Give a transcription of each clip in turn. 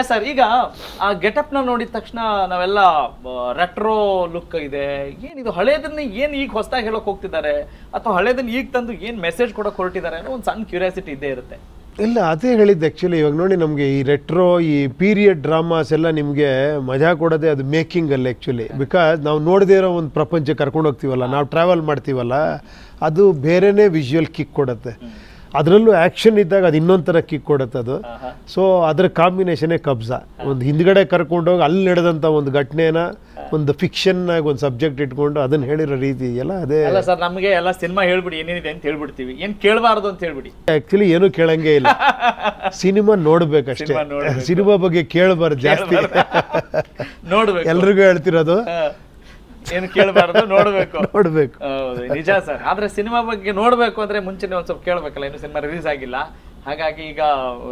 Yes sir ಈಗ ಆ ಗೆಟಪ್ನ ನ ನೋಡಿದ ತಕ್ಷಣ ನಾವೆಲ್ಲ ರೆಟ್ರೋ ಲುಕ್ ಇದೆ. ಏನಿದು ಹಳೇದನ್ನ ಏನು ಈಗ ಹೊಸದಾಗಿ ಹೇಳೋಕೆ ಹೋಗ್ತಿದ್ದಾರೆ? ಅಥವಾ ಹಳೇದನ್ನ ಈಗ ತಂದು ಏನು ಮೆಸೇಜ್ ಕೊಡೋಕೆ ಹೊರಟಿದ್ದಾರೆ ಅನ್ನೋ ಒಂದು ಸಣ್ಣ ಕ್ಯೂರಿಯಾಸಿಟಿ ಇದ್ದೇ ಇರುತ್ತೆ. ಇಲ್ಲ ಅದೇ ಹೇಳಿದ್ದು ಆ್ಯಕ್ಚುಲಿ ಇವಾಗ ನೋಡಿ ನಮಗೆ ಈ ರೆಟ್ರೋ ಈ ಪೀರಿಯಡ್ ಡ್ರಾಮಾಸ್ ಎಲ್ಲ ನಿಮಗೆ ಮಜಾ ಕೊಡೋದೇ ಅದು ಮೇಕಿಂಗಲ್ಲಿ ಆ್ಯಕ್ಚುಲಿ ಬಿಕಾಸ್ ನಾವು ನೋಡದೇ ಇರೋ ಒಂದು ಪ್ರಪಂಚ ಕರ್ಕೊಂಡು ಹೋಗ್ತೀವಲ್ಲ ನಾವು ಟ್ರಾವೆಲ್ ಮಾಡ್ತೀವಲ್ಲ ಅದು ಬೇರೆಯೇ ವಿಜುವಲ್ ಕಿಕ್ ಕೊಡುತ್ತೆ. ಅದರಲ್ಲೂ ಆ್ಯಕ್ಷನ್ ಇದ್ದಾಗ ಅದು ಇನ್ನೊಂದು ಥರ ಕಿಕ್ ಕೊಡುತ್ತೆ ಅದು. ಸೊ ಅದರ ಕಾಂಬಿನೇಷನೇ ಕಬ್ಜಾ. ಒಂದು ಹಿಂದ್ಗಡೆ ಕರ್ಕೊಂಡೋಗಿ ಅಲ್ಲಿ ನಡೆದಂಥ ಒಂದು ಘಟನೆನ ಒಂದು ಫಿಕ್ಷನ್ ಆಗಿ ಒಂದು ಸಬ್ಜೆಕ್ಟ್ ಇಟ್ಕೊಂಡು ಅದನ್ನ ಹೇಳಿರೋ ರೀತಿ ಎಲ್ಲ ಅದೇ. ಅಲ್ಲ ಸರ್ ನಮಗೆ ಎಲ್ಲ ಸಿನಿಮಾ ಹೇಳ್ಬಿಡಿ ಏನೇನಿದೆ ಅಂತ ಹೇಳ್ಬಿಡ್ತೀವಿ. ಏನು ಕೇಳಬಾರ್ದು ಅಂತ ಹೇಳ್ಬಿಡಿ. ಆ್ಯಕ್ಚುಲಿ ಏನೂ ಕೇಳಂಗೆ ಇಲ್ಲ. ಸಿನಿಮಾ ನೋಡ್ಬೇಕಷ್ಟೇ. ಸಿನಿಮಾ ಬಗ್ಗೆ ಕೇಳಬಾರ್ದು ಜಾಸ್ತಿ. ನೋಡಬೇಕು. ಎಲ್ರಿಗೂ ಹೇಳ್ತಿರೋದು. ಏನು ಕೇಳಬಾರ್ದು ನೋಡ್ಬೇಕು. ನೋಡ್ಬೇಕು. ಹೌದು ನಿಜ ಸರ್. ಆದ್ರೆ ಸಿನಿಮಾ ಬಗ್ಗೆ ನೋಡ್ಬೇಕು ಅಂದ್ರೆ ಮುಂಚೆನೆ ಒಂದ್ ಸ್ವಲ್ಪ ಕೇಳ್ಬೇಕಲ್ಲ ಇನ್ನು ಸಿನಿಮಾ ರಿಲೀಸ್ ಆಗಿಲ್ಲ. ಹಾಗಾಗಿ ಈಗ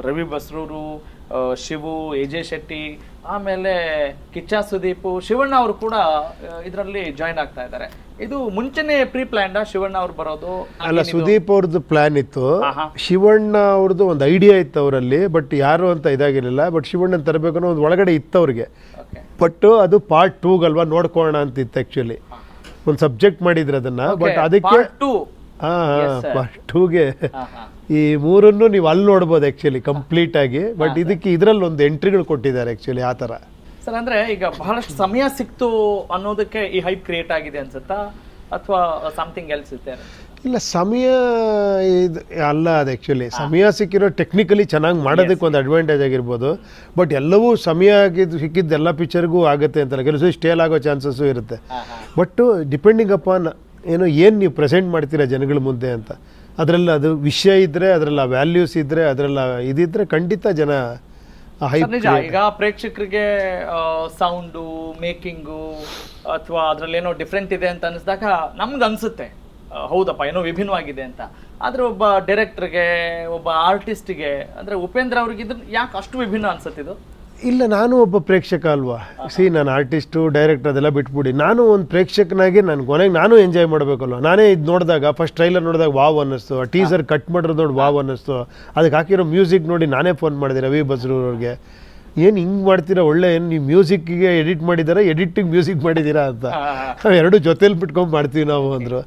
ರವಿ ಬಸ್ರೂರು ಶಿವು ಎಜೆ ಶೆಟ್ಟಿ ಆಮೇಲೆ ಕಿಚ್ಚ ಸುದೀಪ್ ಶಿವಣ್ಣ ಅವರು ಕೂಡ ಇದರಲ್ಲಿ ಜಾಯಿನ್ ಆಗ್ತಾ ಇದ್ದಾರೆ. ಇದು ಮುಂಚೆನೆ ಪ್ರೀ ಪ್ಲಾನ್ ಶಿವಣ್ಣ ಅವ್ರು ಬರೋದು ಅಲ್ಲ ಸುದೀಪ್ ಅವ್ರದ್ದು ಪ್ಲಾನ್ ಇತ್ತು. ಶಿವಣ್ಣ ಅವ್ರದ್ದು ಒಂದು ಐಡಿಯಾ ಇತ್ತು ಅವರಲ್ಲಿ ಬಟ್ ಯಾರು ಅಂತ ಇದಾಗಿರಲಿಲ್ಲ. ಬಟ್ ಶಿವಣ್ಣನ ತರಬೇಕು ಅನ್ನೋ ಒಂದು ಒಳಗಡೆ ಇತ್ತು ಅವ್ರಿಗೆ. ಬಟ್ ಅದು ಪಾರ್ಟ್ ಟೂಗಲ್ವಾ ನೋಡ್ಕೋಣ ಅಂತ ಇತ್ತು ಆ್ಯಕ್ಚುಲಿ ಒಂದು ಸಬ್ಜೆಕ್ಟ್ ಮಾಡಿದ್ರು ಅದನ್ನ. ಬಟ್ ಅದಕ್ಕೆ ಹಾ ಹಾ. ಪಾರ್ಟ್ ಟೂಗೆ ಈ ಮೂರನ್ನು ನೀವು ಅಲ್ಲಿ ನೋಡ್ಬೋದು ಆ್ಯಕ್ಚುಲಿ ಕಂಪ್ಲೀಟ್ ಆಗಿ. ಬಟ್ ಇದಕ್ಕೆ ಇದರಲ್ಲಿ ಒಂದು ಎಂಟ್ರಿಗಳು ಕೊಟ್ಟಿದ್ದಾರೆ ಆ್ಯಕ್ಚುಲಿ ಆ ಥರ. ಸರ್ ಅಂದ್ರೆ ಈಗ ಬಹಳಷ್ಟು ಸಮಯ ಸಿಕ್ತು ಅನ್ನೋದಕ್ಕೆ ಈ ಹೈಪ್ ಕ್ರಿಯೇಟ್ ಆಗಿದೆ ಅನ್ಸುತ್ತಾ? ಅಥವಾ ಸಮಥಿಂಗ್ ಎಲ್ಸ್ ಇದೆ ಇಲ್ಲ ಸಮಯ ಇದು ಅಲ್ಲ ಅದು ಆ್ಯಕ್ಚುಲಿ ಸಮಯ ಸಿಕ್ಕಿರೋ ಟೆಕ್ನಿಕಲಿ ಚೆನ್ನಾಗಿ ಮಾಡೋದಕ್ಕೆ ಒಂದು ಅಡ್ವಾಂಟೇಜ್ ಆಗಿರ್ಬೋದು. ಬಟ್ ಎಲ್ಲವೂ ಸಮಯ ಆಗಿದ್ದು ಸಿಕ್ಕಿದ್ದು ಎಲ್ಲ ಪಿಕ್ಚರ್ಗೂ ಆಗುತ್ತೆ ಅಂತಲ್ಲ. ಕೆಲಸ ಸ್ಟೇಲ್ ಆಗೋ ಚಾನ್ಸಸ್ಸು ಇರುತ್ತೆ. ಬಟ್ ಡಿಪೆಂಡಿಂಗ್ ಅಪಾನ್ ಏನು ಏನು ನೀವು ಪ್ರೆಸೆಂಟ್ ಮಾಡ್ತೀರಾ ಜನಗಳ ಮುಂದೆ ಅಂತ. ಅದರಲ್ಲಿ ಅದು ವಿಷಯ ಇದ್ರೆ ಅದರಲ್ಲಿ ಆ ವ್ಯಾಲ್ಯೂಸ್ ಇದ್ರೆ ಅದರಲ್ಲಿ ಇದಿದ್ರೆ ಖಂಡಿತ ಜನ ನಿಜ ಈಗ ಪ್ರೇಕ್ಷಕರಿಗೆ ಸೌಂಡು ಮೇಕಿಂಗು ಅಥವಾ ಅದ್ರಲ್ಲಿ ಏನೋ ಡಿಫ್ರೆಂಟ್ ಇದೆ ಅಂತ ಅನಿಸಿದಾಗ ನಮ್ಗೆ ಅನಿಸುತ್ತೆ. ಹೌದಪ್ಪ ಏನೋ ವಿಭಿನ್ನವಾಗಿದೆ ಅಂತ. ಆದರೆ ಒಬ್ಬ ಡೈರೆಕ್ಟರ್ಗೆ ಒಬ್ಬ ಆರ್ಟಿಸ್ಟ್ಗೆ ಅಂದ್ರೆ ಉಪೇಂದ್ರ ಅವ್ರಿಗೆ ಇದು ಯಾಕೆ ಅಷ್ಟು ವಿಭಿನ್ನ ಅನ್ಸುತ್ತೆ ಇದು? ಇಲ್ಲ ನಾನು ಒಬ್ಬ ಪ್ರೇಕ್ಷಕ ಅಲ್ವಾ? ಸಿ ನಾನು ಆರ್ಟಿಸ್ಟು ಡೈರೆಕ್ಟರ್ ಅದೆಲ್ಲ ಬಿಟ್ಬಿಡಿ. ನಾನು ಒಂದು ಪ್ರೇಕ್ಷಕನಾಗಿ ನಾನು ಕೊನೆಗೆ ನಾನು ಎಂಜಾಯ್ ಮಾಡಬೇಕಲ್ವ? ನಾನೇ ಇದು ನೋಡಿದಾಗ ಫಸ್ಟ್ ಟ್ರೈಲರ್ ನೋಡಿದಾಗ ವಾವ್ ಅನ್ನಿಸ್ತು ಆ ಟೀಸರ್ ಕಟ್ ಮಾಡಿರೋದು ನೋಡಿ ವಾವ್ ಅನ್ನಿಸ್ತು. ಅದಕ್ಕೆ ಹಾಕಿರೋ ಮ್ಯೂಸಿಕ್ ನೋಡಿ ನಾನೇ ಫೋನ್ ಮಾಡಿದೆ ರವಿ ಬಸ್ರೂರವ್ರಿಗೆ ಏನು ಹಿಂಗೆ ಮಾಡ್ತೀರಾ ಒಳ್ಳೆ ಏನು ನೀವು ಮ್ಯೂಸಿಕ್ಗೆ ಎಡಿಟ್ ಮಾಡಿದ್ದೀರಾ ಎಡಿಟಿಂಗ್ ಮ್ಯೂಸಿಕ್ ಮಾಡಿದ್ದೀರಾ ಅಂತ. ನಾವು ಎರಡು ಜೊತೆಲಿ ಬಿಟ್ಕೊಂಡು ಮಾಡ್ತೀವಿ ನಾವು ಅಂದರು.